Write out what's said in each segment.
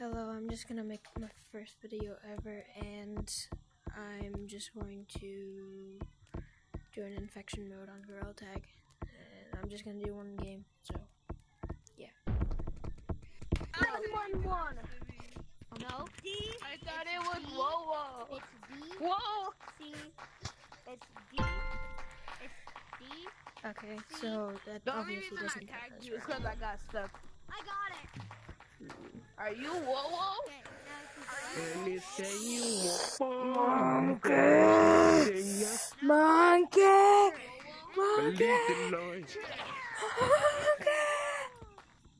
Hello, I'm just gonna make my first video ever, and I'm just going to do an infection mode on Gorilla Tag. And I'm just gonna do one game, so yeah. One, one, one. No. D. I thought it was whoa whoa. It's D. Whoa. C. It's D. It's D. Okay, so that The only obviously reason doesn't count tagged as you is round. because I got stuck. I got it. Are you whoa whoa? Okay. Now And say you want Monkey! Monkey! Monkey! Believe.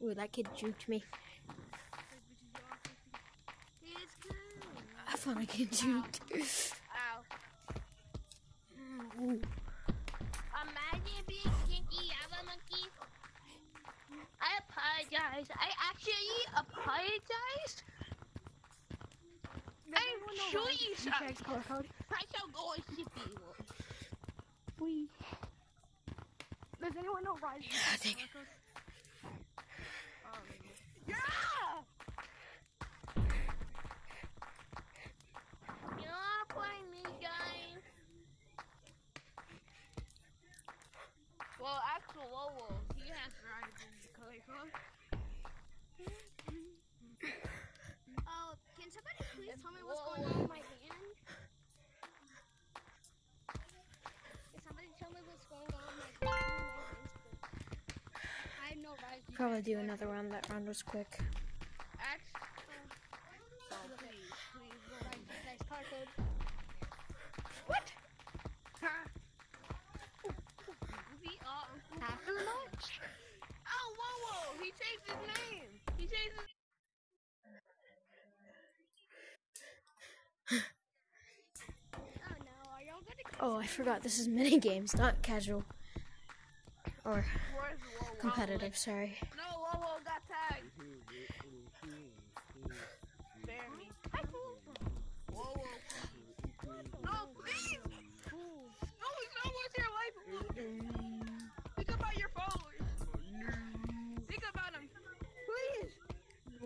Ooh, that kid juked me. I thought I get juked. Ow. Ooh. Imagine being kinky. I'm a monkey. I apologize. I actually apologize. I'm sure you shall. I shall go and ship you. Does anyone know Rise? Yeah, dang it. Yeah! You're not playing me, guys. Well, actual Lolo, he has to ride in the clay Oh, can somebody please tell me what's going on with my hand? Can somebody tell me what's going on with my hand? I have no Rise. Probably do another round. That round was quick. Actually, oh, please, please, No Rise Dice card code. What? We are. After much? Oh, whoa, whoa! He changed his name. He changed his. Oh no, are y'all gonna Oh, I forgot. This is mini games, not casual or Where's whoa, whoa? competitive. Sorry. No, whoa, whoa! Got tagged. Spare me. Whoa, whoa! No, please! No, it's not worth your life. Think about your followers. Think about them. Please.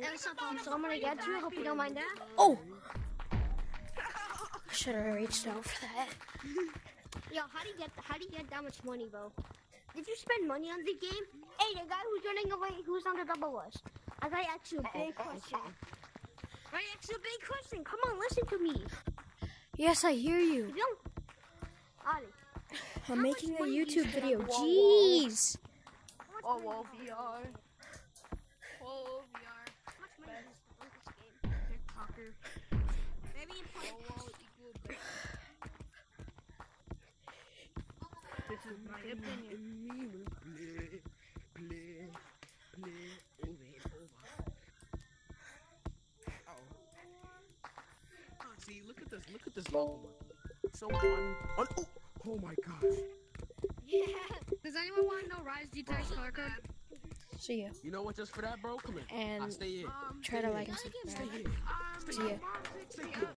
There's something so I'm gonna get to. Hope you don't mind that. Oh, I should have reached out for that. Yo, how do you get how do you get that much money, bro? Did you spend money on the game? Hey, the guy who's running away, who's on the double was. I gotta ask you a big question. I ask you a big question. Come on, listen to me. Yes, I hear you. You don't. Ali, I'm How making much a money do you YouTube video. on Whoa, whoa. Jeez. how much Whoa, money whoa, do you spend- VR. Whoa, VR. how much money do you spend on this game? TikToker. Maybe in Whoa, point. whoa, equal bit. This is my opinion. Play, play, play, over and over. Oh. Oh, see, look at this, look at this logo. So on, on, oh, oh my gosh. Yeah. Does anyone want to know Rise D Dice color code? See ya. You know what, just for that, bro? Come here. I And stay in. Um, try to like and Gotta get subscribe. ready. See ya. Mom, 6 p.m.